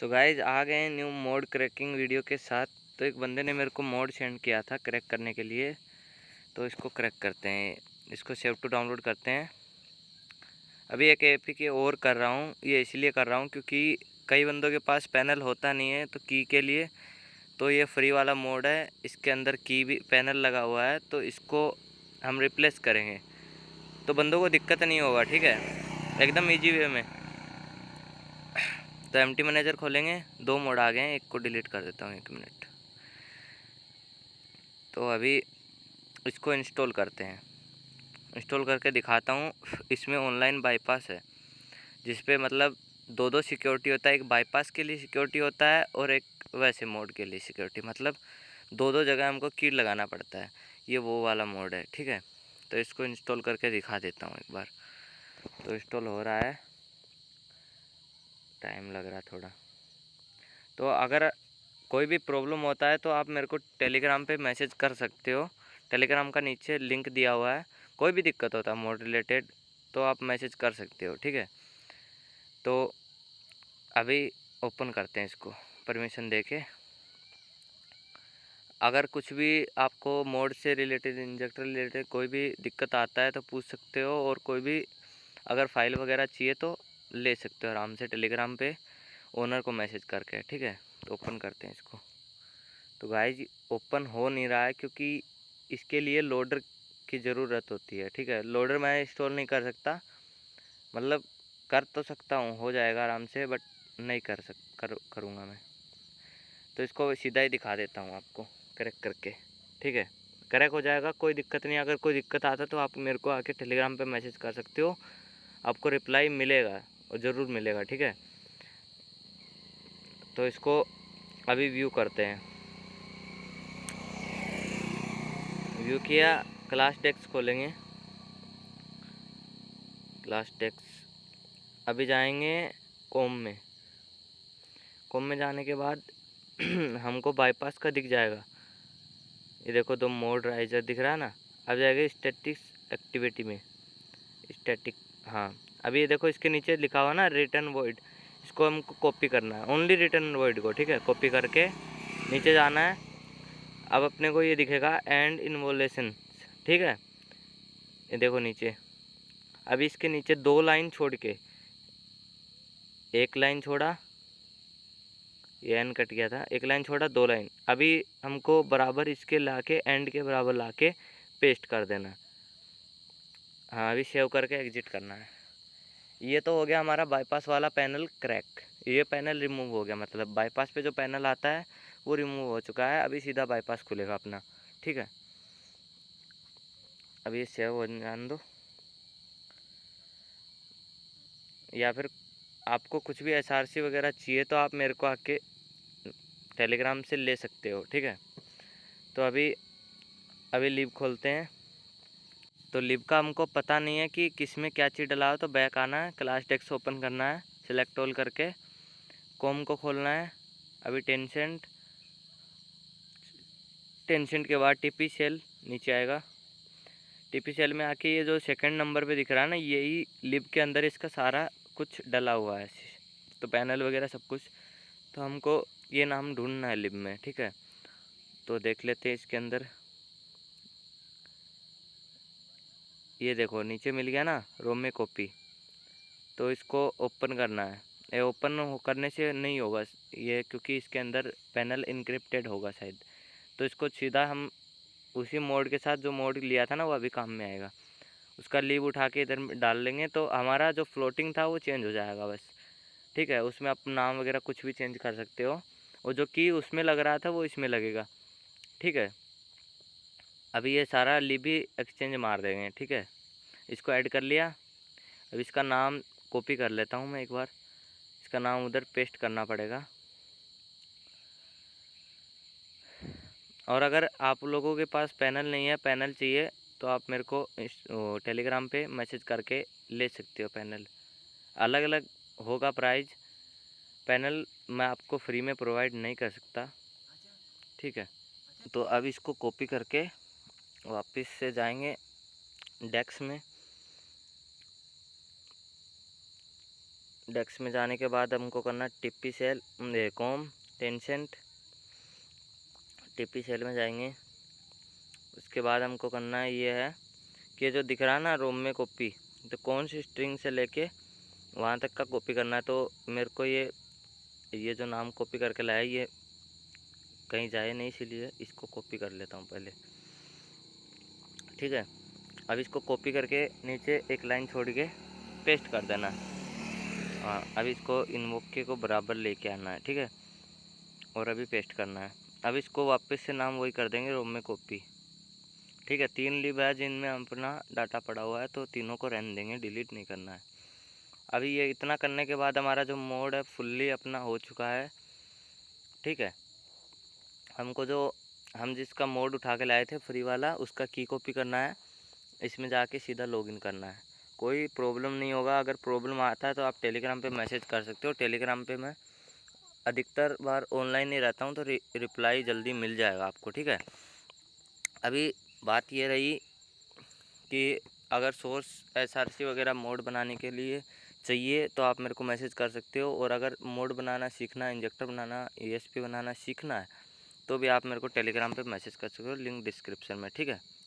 So guys आ गए new mode cracking video के साथ। तो एक बंदे ने मेरे को मोड सेंड किया था क्रैक करने के लिए। तो इसको क्रैक करते हैं। इसको सेव टू डाउनलोड करते हैं। अभी एक ए के और कर रहा हूँ। ये इसलिए कर रहा हूँ क्योंकि कई बंदों के पास पैनल होता नहीं है तो की के लिए। तो ये फ्री वाला मोड है। इसके अंदर की भी पैनल लगा हुआ है। तो इसको हम रिप्लेस करेंगे। तो बंदों को दिक्कत नहीं होगा, ठीक है? एकदम ईजी वे में। तो एमटी मैनेजर खोलेंगे, दो मोड आ गए हैं, एक को डिलीट कर देता हूँ एक मिनट। तो अभी इसको इंस्टॉल करते हैं। इंस्टॉल करके दिखाता हूँ, इसमें ऑनलाइन बाईपास है जिस पे मतलब दो दो सिक्योरिटी होता है, एक बाईपास के लिए सिक्योरिटी होता है और एक वैसे मोड के लिए सिक्योरिटी। मतलब दो दो जगह हमको कीट लगाना पड़ता है, ये वो वाला मोड है, ठीक है? तो इसको इंस्टॉल करके दिखा देता हूँ एक बार। तो इंस्टॉल हो रहा है। टाइम लग रहा थोड़ा। तो अगर कोई भी प्रॉब्लम होता है तो आप मेरे को टेलीग्राम पे मैसेज कर सकते हो। टेलीग्राम का नीचे लिंक दिया हुआ है। कोई भी दिक्कत होता है मोड रिलेटेड तो आप मैसेज कर सकते हो, ठीक है? तो अभी ओपन करते हैं इसको। परमिशन दे के। अगर कुछ भी आपको मोड से रिलेटेड इंजेक्टर रिलेटेड कोई भी दिक्कत आता है तो पूछ सकते हो। और कोई भी अगर फ़ाइल वगैरह चाहिए तो ले सकते हो आराम से टेलीग्राम पे, ओनर को मैसेज करके, ठीक है? तो ओपन करते हैं इसको। तो गाइज़ ओपन हो नहीं रहा है क्योंकि इसके लिए लोडर की ज़रूरत होती है, ठीक है? लोडर मैं इंस्टॉल नहीं कर सकता। मतलब कर तो सकता हूँ, हो जाएगा आराम से, बट नहीं कर सक, कर, करूँगा मैं। तो इसको सीधा ही दिखा देता हूँ आपको, क्रैक करके, ठीक है? क्रैक हो जाएगा, कोई दिक्कत नहीं, अगर कोई दिक्कत आता तो आप मेरे को आके टेलीग्राम पे मैसेज कर सकते हो, आपको रिप्लाई मिलेगा। और ज़रूर मिलेगा, ठीक है? तो इसको अभी व्यू करते हैं। व्यू किया क्लास टेक्स खोलेंगे। क्लास टेक्स अभी जाएँगे कॉम में। कॉम में जाने के बाद हमको बाईपास का दिख जाएगा। ये देखो, दो मोड राइजर दिख रहा है ना? अब जाएगा स्टैटिक्स एक्टिविटी में। स्टैटिक हाँ। अभी ये देखो इसके नीचे लिखा हुआ ना रिटर्न वर्ड इसको हमको कॉपी करना है. ओनली रिटर्न वर्ड को, ठीक है? कॉपी करके नीचे जाना है. अब अपने को ये दिखेगा एंड इन्वोलेशन ठीक है? ये देखो नीचे. अभी इसके नीचे दो लाइन छोड़ के. एक लाइन छोड़ा. ये एन कट गया था. एक लाइन छोड़ा, दो लाइन अभी हमको बराबर इसके ला के एंड के बराबर ला के पेस्ट कर देना हाँ. अभी सेव करके एग्जिट करना है. ये तो हो गया हमारा बाईपास वाला पैनल क्रैक ये पैनल रिमूव हो गया मतलब बाईपास पे जो पैनल आता है, वो रिमूव हो चुका है. अभी सीधा बाईपास खुलेगा अपना, ठीक है? अभी सेव हो जान दो। या फिर आपको कुछ भी एसआरसी वगैरह चाहिए तो आप मेरे को आके टेलीग्राम से ले सकते हो, ठीक है? तो अभी अभी लीव खोलते हैं। तो लिब का हमको पता नहीं है कि किसमें क्या चीज़ डला हो तो बैक आना है, क्लास डेस्क ओपन करना है, सिलेक्ट ऑल करके, कॉम को खोलना है, अभी टेंसेंट टेंसेंट के बाद टीपी सेल नीचे आएगा। टीपी सेल में आके ये जो सेकंड नंबर पे दिख रहा है ना, यही लिब के अंदर इसका सारा कुछ डला हुआ है तो पैनल वगैरह सब कुछ तो हमको ये नाम ढूंढना है लिब में, ठीक है? तो देख लेते हैं इसके अंदर। ये देखो, नीचे मिल गया ना रोम में कॉपी। तो इसको ओपन करना है। ये ओपन करने से नहीं होगा ये क्योंकि इसके अंदर पैनल इनक्रिप्टेड होगा शायद। तो इसको सीधा हम उसी मोड के साथ, जो मोड लिया था ना, वो अभी काम में आएगा। उसका लीव उठा के इधर डाल लेंगे तो हमारा जो फ्लोटिंग था, वो चेंज हो जाएगा बस। ठीक है, उसमें आप नाम वगैरह कुछ भी चेंज कर सकते हो। और जो की उसमें लग रहा था, वो इसमें लगेगा। ठीक है अभी ये सारा ली भी एक्सचेंज मार देंगे, ठीक है? इसको ऐड कर लिया। अब इसका नाम कॉपी कर लेता हूँ मैं एक बार। इसका नाम उधर पेस्ट करना पड़ेगा। और अगर आप लोगों के पास पैनल नहीं है, पैनल चाहिए तो आप मेरे को टेलीग्राम पे मैसेज करके ले सकते हो पैनल। अलग अलग होगा प्राइस। पैनल मैं आपको फ्री में प्रोवाइड नहीं कर सकता। ठीक है? तो अब इसको कॉपी करके वापस से जाएँगे डेस्क में। डेस्क में जाने के बाद हमको करना टिप्पी सेल कॉम टेंसेंट। टिप्पी सेल में जाएँगे। उसके बाद हमको करना ये है कि जो दिख रहा है ना रोम में कॉपी तो कौन सी स्ट्रिंग से लेके वहाँ तक का कॉपी करना है? तो मेरे को ये ये जो नाम कॉपी करके लाया, ये कहीं जाए नहीं, इसीलिए इसको कॉपी कर लेता हूँ पहले। ठीक है? अब इसको कॉपी करके नीचे एक लाइन छोड़ के पेस्ट कर देना। हाँ अब इसको इन इनवोके को बराबर लेके आना है, ठीक है? और अभी पेस्ट करना है। अब इसको वापस से नाम वही कर देंगे रोम में कॉपी ठीक है, तीन लिब है जिनमें अपना डाटा पड़ा हुआ है तो तीनों को रहने देंगे डिलीट नहीं करना है। अभी ये इतना करने के बाद हमारा जो मोड है फुल्ली अपना हो चुका है, ठीक है? हमको जो हम जिसका मोड उठा के लाए थे फ्री वाला उसका की कॉपी करना है इसमें जाके सीधा लॉगिन करना है। कोई प्रॉब्लम नहीं होगा अगर प्रॉब्लम आता है तो आप टेलीग्राम पे मैसेज कर सकते हो। टेलीग्राम पे मैं अधिकतर बार ऑनलाइन नहीं रहता हूँ तो रि, रिप्लाई जल्दी मिल जाएगा आपको ठीक है? अभी बात ये रही कि अगर सोर्स एसआरसी वगैरह मोड बनाने के लिए चाहिए तो आप मेरे को मैसेज कर सकते हो। और अगर मोड बनाना सीखना इंजेक्टर बनाना ई बनाना सीखना है तो भी आप मेरे को टेलीग्राम पे मैसेज कर सकते हो, लिंक डिस्क्रिप्शन में, ठीक है?